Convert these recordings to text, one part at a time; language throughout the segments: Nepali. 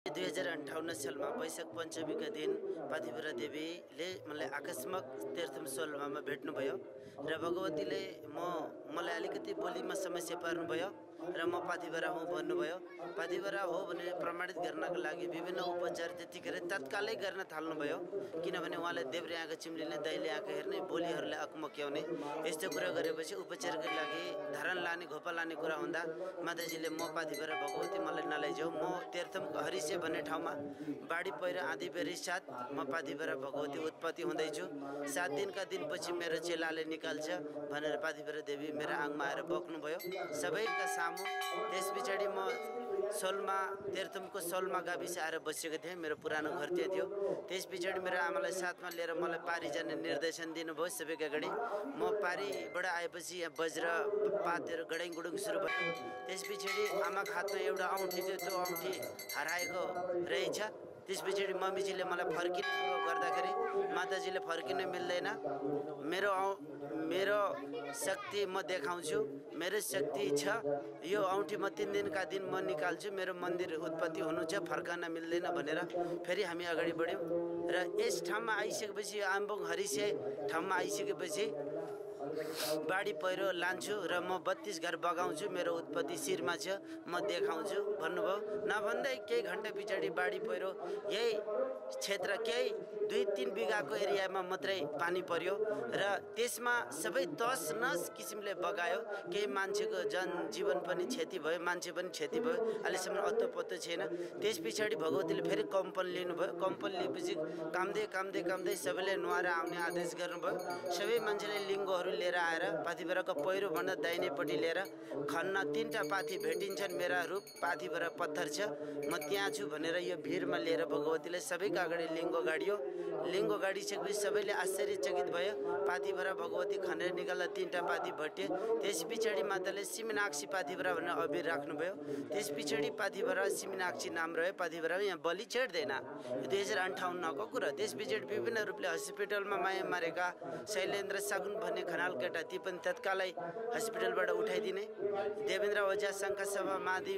दुई हजार अन्ठाउन्न सालमा वैशाख पञ्चमीका दिन पाथिभरा देवीले मलाई आकस्मक तीर्थम सोलमामा भेट्नुभयो र भगवतीले म मलाई अलिकति बोलीमा समस्या पार्नुभयो। र म पाथिभरा हुँ भन्नुभयो। पाथिभरा हो भनेर प्रमाणित गर्नको लागि विभिन्न उपचार त्यतिखेर तत्कालै गर्न थाल्नुभयो। किनभने उहाँले देब्रे आँखा चिम्लिने दैले आँखा हेर्ने बोलीहरूलाई अकमक्याउने यस्तो कुरा गरेपछि उपचारको लागि धरान लाने घोपा लाने कुरा हुँदा माताजीले म पाथिभरा भगवती मलाई नलैजाऊ। म तीर्थम हरिसे भन्ने ठाउँमा बाढी पहिरो आँधी बेरी साथ म पाथिभरा भगवती उत्पत्ति हुँदैछु। सात दिनका दिनपछि मेरो चेलाले निकाल्छ भनेर पाथिभरा देवी मेरो आङमा आएर बक्नुभयो सबैका सामु त्यस पछाडि म सोलमा तीर्थमको सोलमा गाविस आएर बसेको थिएँ। मेरो पुरानो घर त्यहाँ थियो। त्यस पछाडि मेरो आमालाई साथमा लिएर मलाई पारी जाने निर्देशन दिनुभयो सबैका अगाडि। म पारीबाट आएपछि यहाँ वज्र पातहरू गडाइङ गुडुङ सुरु भयो। त्यस पछाडि आमाको हातमा एउटा औँठी थियो। त्यो औँठी हराएको रहेछ। त्यस पछाडि मम्मीजीले मलाई फर्किने गर्दाखेरि माताजीले फर्किन मिल्दैन। मेरो मेरो शक्ति म देखाउँछु। मेरो शक्ति छ। यो औँठी म तिन दिनका दिन म निकाल्छु। मेरो मन्दिर उत्पत्ति हुनु छ फर्कन मिल्दैन भनेर फेरि हामी अगाडि बढ्यौँ। र यस ठाउँमा आइसकेपछि यो आम्बोङ हरिसे ठाउँमा आइसकेपछि बाढी पहिरो लान्छु र म बत्तिस घर बगाउँछु मेरो उत्पत्ति शिरमा छ म देखाउँछु भन्नुभयो। नभन्दै केही घन्टा पछाडि बाढी पहिरो यही क्षेत्र केही दुई तिन बिघाको एरियामा मात्रै पानी पर्यो र त्यसमा सबै तस नस किसिमले बगायो। केही मान्छेको जनजीवन पनि क्षति भयो मान्छे पनि क्षति भयो। अहिलेसम्म अत्तो पत्तो छैन। त्यस पछाडि भगवतीले फेरि कम्पन लिनुभयो। कम्पन लिएपछि कामदै कामदै कामदै सबैले नुहाएर आउने आदेश गर्नुभयो। सबै मान्छेले लिङ्गोहरू लिएर आएर पाथिभराको पहिरोभन्दा दाहिनेपट्टि लिएर खन्न तिनवटा पाथी भेटिन्छन्। मेरा रूप पाथिभरा पत्थर छ। म त्यहाँ छु भनेर यो भिरमा लिएर भगवतीले सबैको अगाडि लिङ्गो गाडियो। लिङ्गो गाडिसकेपछि सबैले आश्चर्यचकित भयो। पाथिभरा भगवती खनेर निकाल्दा तिनवटा पाथी भट्टे त्यस पछाडि माताले सिमिनाक्षी पाथिभरा भनेर अबिर राख्नुभयो। त्यस पछाडि पाथिभरा सिमिनाक्षी नाम रह्यो। पाथिभरा यहाँ बलि चढ्दैन यो दुई हजार अन्ठाउन्नको कुरा त्यस पछाडि विभिन्न रूपले हस्पिटलमा माया मारेका शैलेन्द्र सागुन भन्ने खनाल केटा ती पनि तत्कालै हस्पिटलबाट उठाइदिने। देवेन्द्र ओझा शङ्खसभा माधि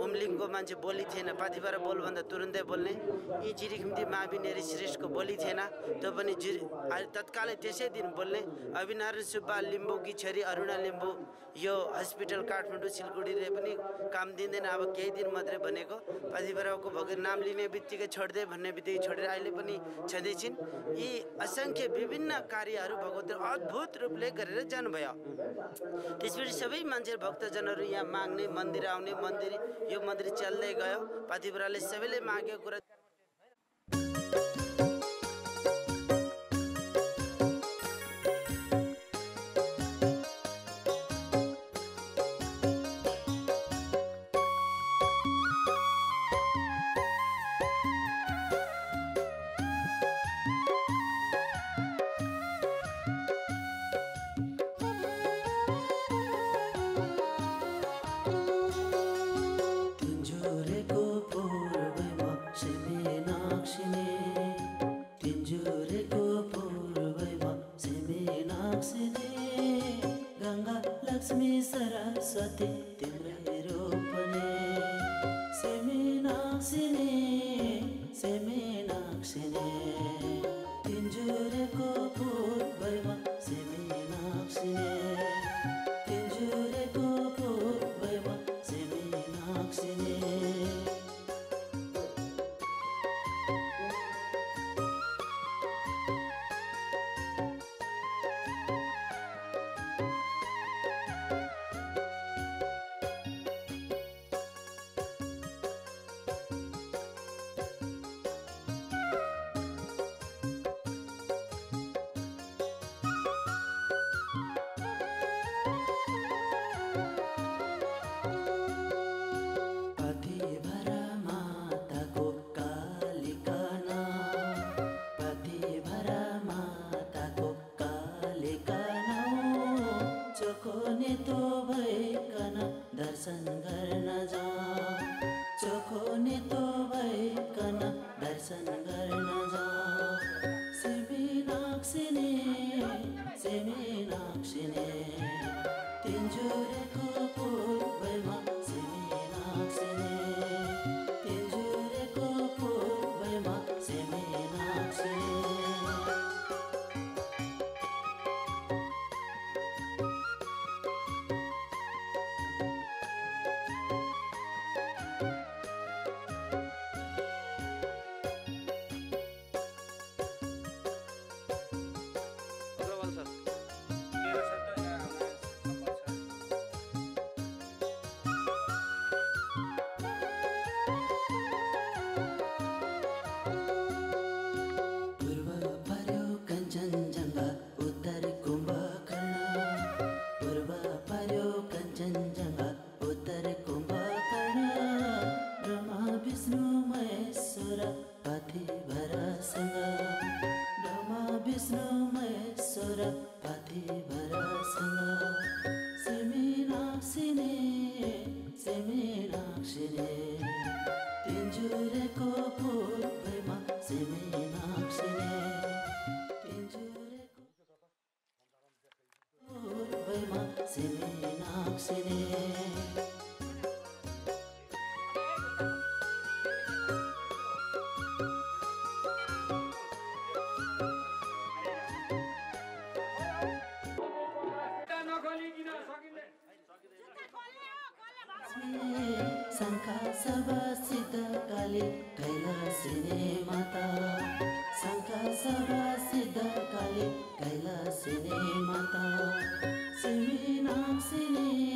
उम्लिङको मान्छे बोली थिएन पाथिभरा बोल भन्दा तुरुन्तै बोल्ने। यी जिरिखिम्ती महाविनेरी श्रेष्ठको बोली थिएन त्यो पनि जिरि तत्कालै त्यसै दिन बोल्ने। अभिनारायण सुब्बा लिम्बूकी छोरी अरुणा लिम्बू यो हस्पिटल काठमाडौँ सिलगढीले पनि काम दिँदैन अब केही दिन मात्रै भनेको। पाथिभराको भगत नाम लिने बित्तिकै छोड्दै भन्ने बित्तिकै छोडेर अहिले पनि छँदैछिन्। यी असङ्ख्य विभिन्न कार्यहरू भगवती अद्भुत रूपले गरेर जानुभयो त्यसपछि सबै मान्छे भक्तजनहरू यहाँ माग्ने मन्दिर आउने मन्दिर यो मन्दिर चल्दै गयो। पाथिभराले सबैले मागेको कुरा मीनाक्षिणे से मीनाक्षिणे नाक्सिने शङ्का सिद्ध काली कैलासिने माता शङ्का सिद्ध काली कैलासिने माता सिमी सिमी नाक्सिने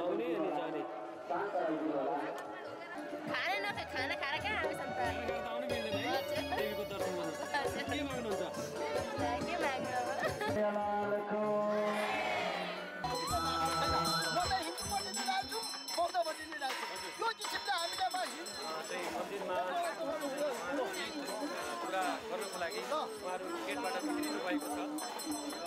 आउने अनि जाने खाना नखाए खाना खाएर कहाँ देवीको दर्शन गर्नु के माग्नुहुन्छ के पुरा गर्नको लागि उहाँहरू गेटबाट भएको छ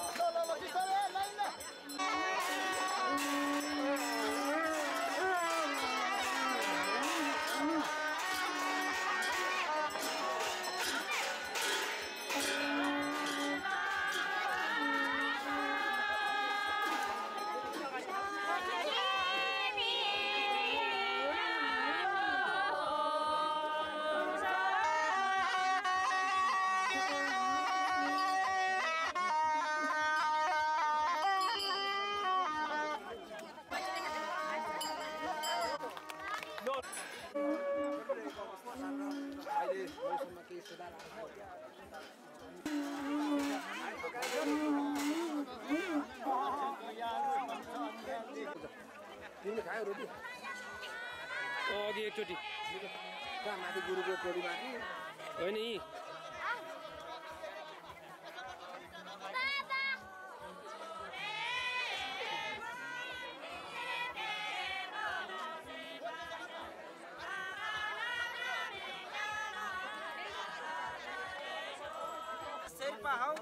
तिमीले खायो रोटी? अघि एकचोटि। कहाँ माथि गुरुको रोटी माथि? होइन यी। शेर्पा हौ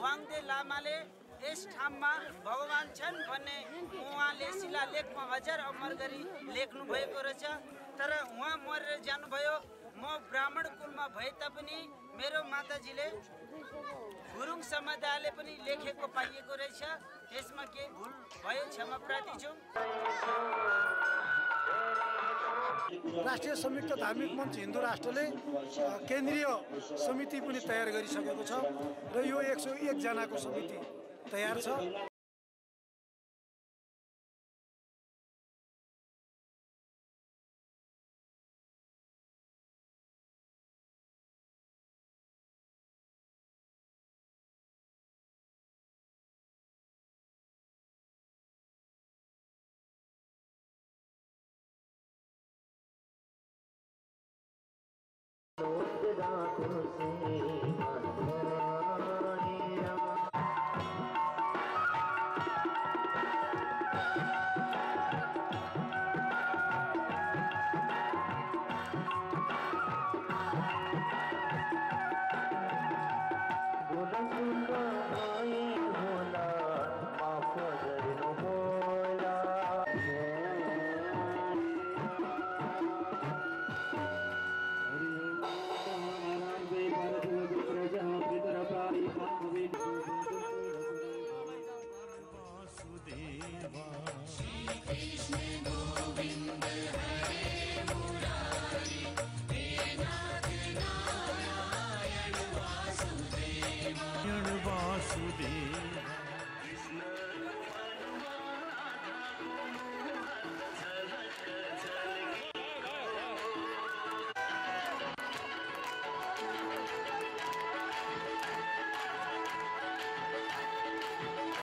वाङदे लामाले यस ठाउँमा भगवान् छन् भन्ने उहाँले शिलालेखमा हजार अमर गरी लेख्नु भएको रहेछ। तर उहाँ मरेर जानुभयो। म ब्राह्मण कुलमा भए तापनि मेरो माताजीले गुरुङ समुदायले पनि लेखेको पाइएको रहेछ। त्यसमा केही भुल भयो क्षमा प्रार्थी छौँ। राष्ट्रिय संयुक्त धार्मिक मञ्च हिन्दू राष्ट्रले केन्द्रीय समिति पनि तयार गरिसकेको छ र यो एक सौ एकजनाको समिति। तयार छ? वासुदेव